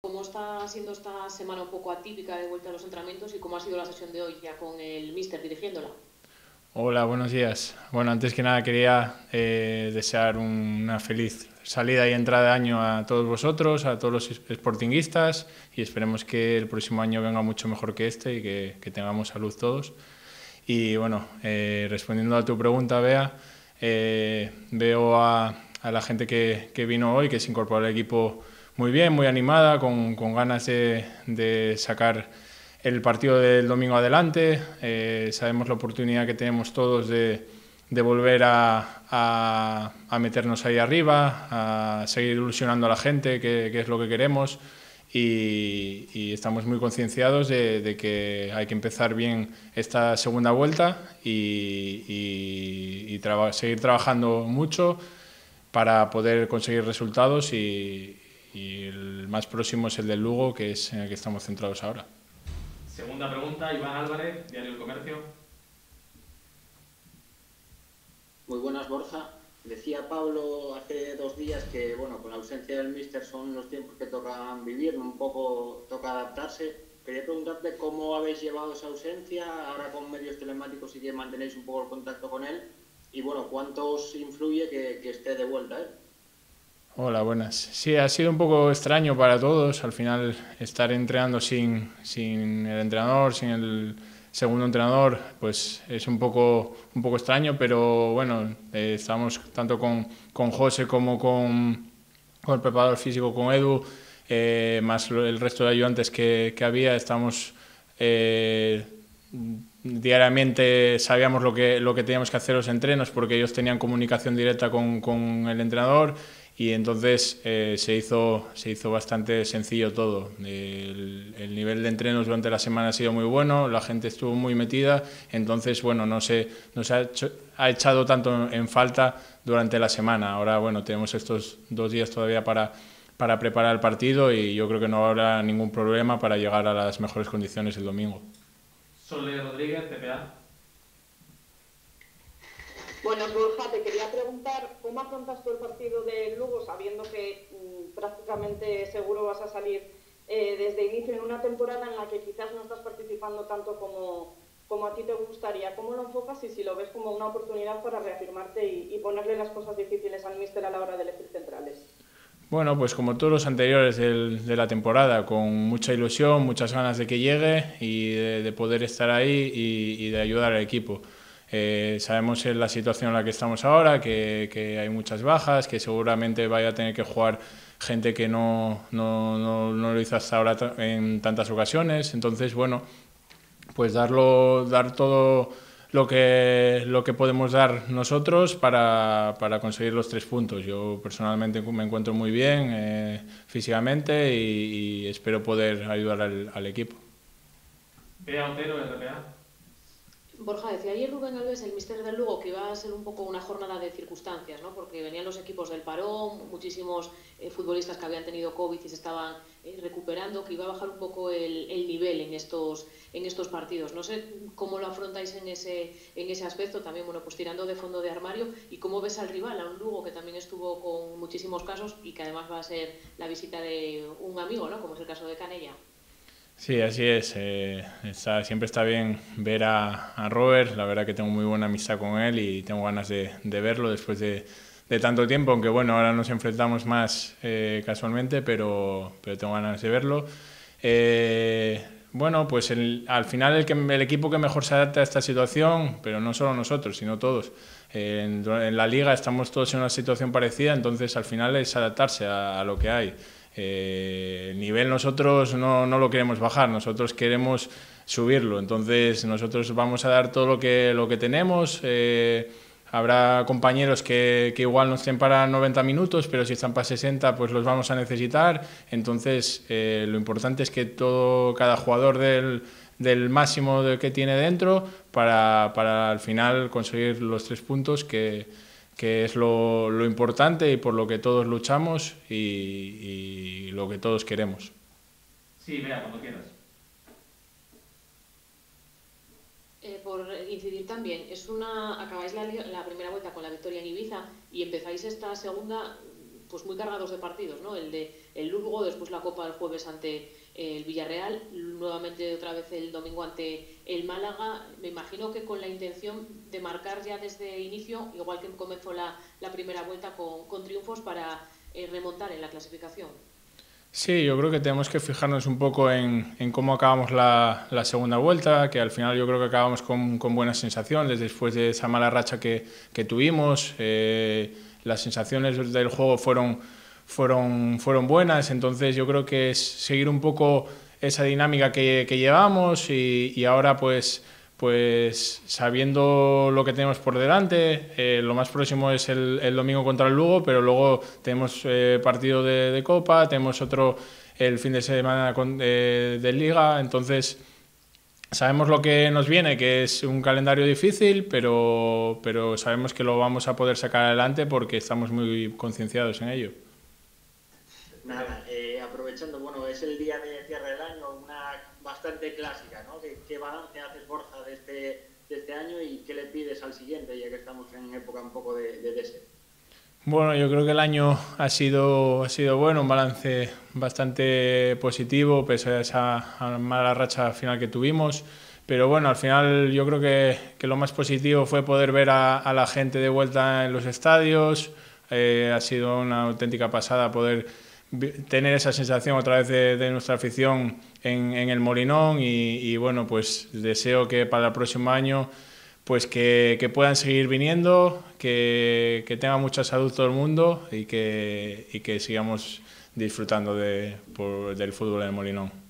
¿Cómo está siendo esta semana un poco atípica de vuelta a los entrenamientos y cómo ha sido la sesión de hoy ya con el míster dirigiéndola? Hola, buenos días. Bueno, antes que nada quería eh, desear una feliz salida y entrada de año a todos vosotros, a todos los sportinguistas y esperemos que el próximo año venga mucho mejor que este y que, tengamos salud todos. Y bueno, eh, respondiendo a tu pregunta, Bea, eh, veo a, la gente que, vino hoy, que se incorporó al equipo muy bien, muy animada, con, ganas de, sacar el partido del domingo adelante. Eh, sabemos la oportunidad que tenemos todos de de volver a, a, meternos ahí arriba, a seguir ilusionando a la gente, que, es lo que queremos. Y, estamos muy concienciados de, que hay que empezar bien esta segunda vuelta y, y seguir trabajando mucho para poder conseguir resultados y, el más próximo es el del Lugo, que es en el que estamos centrados ahora. Segunda pregunta, Iván Álvarez, Diario El Comercio. Muy buenas, Borja. Decía Pablo hace dos días que, bueno, con la ausencia del Mister son los tiempos que tocan vivir, un poco toca adaptarse. Quería preguntarte cómo habéis llevado esa ausencia, ahora con medios telemáticos y que mantenéis un poco el contacto con él, y bueno, cuánto os influye que, que esté de vuelta él. Hola, buenas. Sí, ha sido un poco extraño para todos, al final estar entrenando sin, sin el entrenador, sin el segundo entrenador, pues es un poco, un poco extraño, pero bueno, eh, estamos tanto con, con José como con, con, el preparador físico, con Edu, eh, más el resto de ayudantes que, que había, estamos eh, diariamente, sabíamos lo que, lo que teníamos que hacer los entrenos porque ellos tenían comunicación directa con, con el entrenador y entonces eh, se, hizo, se hizo bastante sencillo todo. El, nivel de entrenos durante la semana ha sido muy bueno, la gente estuvo muy metida, entonces bueno, no se, no se ha, ha echado tanto en falta durante la semana. Ahora bueno, tenemos estos dos días todavía para, para preparar el partido y yo creo que no habrá ningún problema para llegar a las mejores condiciones el domingo. Soler Rodríguez, PPA. Bueno, Borja, te quería preguntar cómo afrontas tú el partido de Lugo, sabiendo que mm, prácticamente seguro vas a salir eh, desde inicio en una temporada en la que quizás no estás participando tanto como, como a ti te gustaría. ¿Cómo lo enfocas y si lo ves como una oportunidad para reafirmarte y, ponerle las cosas difíciles al míster a la hora de elegir centrales? Bueno, pues como todos los anteriores de la temporada, con mucha ilusión, muchas ganas de que llegue y de, poder estar ahí y de ayudar al equipo. Eh, sabemos en la situación en la que estamos ahora, que, que, hay muchas bajas, que seguramente vaya a tener que jugar gente que no, no, no, no, lo hizo hasta ahora en tantas ocasiones. Entonces, bueno, pues darlo, dar todo lo que, lo que podemos dar nosotros para, para conseguir los tres puntos. Yo personalmente me encuentro muy bien eh, físicamente y, y, espero poder ayudar al, al equipo. Bea Otero, RPA. Borja, decía ayer Rubén Alves, el mister del Lugo, que iba a ser un poco una jornada de circunstancias, ¿no? porque venían los equipos del parón, muchísimos eh, futbolistas que habían tenido COVID y se estaban eh, recuperando, que iba a bajar un poco el, nivel en estos, en estos partidos. No sé cómo lo afrontáis en ese, en ese aspecto, también bueno, pues tirando de fondo de armario, y cómo ves al rival, a un Lugo que también estuvo con muchísimos casos y que además va a ser la visita de un amigo, ¿no? como es el caso de Canella. Sí, así es. Eh, siempre está bien ver a, Robert. La verdad que tengo muy buena amistad con él y tengo ganas de, verlo después de, tanto tiempo, aunque bueno, ahora nos enfrentamos más eh, casualmente, pero, pero tengo ganas de verlo. Eh, bueno, pues al final el, que, el equipo que mejor se adapta a esta situación, pero no solo nosotros, sino todos. En, la liga estamos todos en una situación parecida, entonces al final es adaptarse a lo que hay. Eh, el nivel nosotros no, no, lo queremos bajar, nosotros queremos subirlo. Entonces nosotros vamos a dar todo lo que, lo que tenemos. Eh, habrá compañeros que, que, igual no estén para 90 minutos, pero si están para 60, pues los vamos a necesitar. Entonces eh, lo importante es que todo, cada jugador del, del máximo que tiene dentro para, para al final conseguir los tres puntos que que es lo, lo, importante y por lo que todos luchamos y, y, lo que todos queremos. Sí, vea, cuando quieras. Eh, por incidir también, es una acabáis la, la, primera vuelta con la victoria en Ibiza y empezáis esta segunda pues muy cargados de partidos, ¿no? El de el Lugo, después la Copa el jueves ante el Villarreal, nuevamente otra vez el domingo ante el Málaga. Me imagino que con la intención de marcar ya desde inicio, igual que comenzó la, la primera vuelta con, con triunfos para eh, remontar en la clasificación. Sí, yo creo que tenemos que fijarnos un poco en, en cómo acabamos la, la, segunda vuelta, que al final yo creo que acabamos con, con buenas sensaciones después de esa mala racha que, que tuvimos. Eh, las sensaciones del juego fueron fueron, fueron buenas, entonces yo creo que es seguir un poco esa dinámica que, que llevamos y, y, ahora pues, pues sabiendo lo que tenemos por delante, eh, lo más próximo es el, domingo contra el Lugo, pero luego tenemos eh, partido de, Copa, tenemos otro el fin de semana con, de, de Liga, entonces sabemos lo que nos viene, que es un calendario difícil, pero, pero sabemos que lo vamos a poder sacar adelante porque estamos muy concienciados en ello. Nada, eh, aprovechando, bueno, es el día de cierre del año, una bastante clásica, ¿no? ¿Qué, qué balance haces, Borja, de este, de este, año y qué le pides al siguiente, ya que estamos en época un poco de, de deseo? Bueno, yo creo que el año ha sido, ha sido bueno, un balance bastante positivo, pese a esa mala racha final que tuvimos. Pero bueno, al final yo creo que, que lo más positivo fue poder ver a, a, la gente de vuelta en los estadios. Eh, ha sido una auténtica pasada poder tener esa sensación otra vez de, nuestra afición en, el Molinón y, y, bueno, pues deseo que para el próximo año pues que, que puedan seguir viniendo, que, que, tenga mucha salud todo el mundo y que, y que sigamos disfrutando de, por, del fútbol en el Molinón.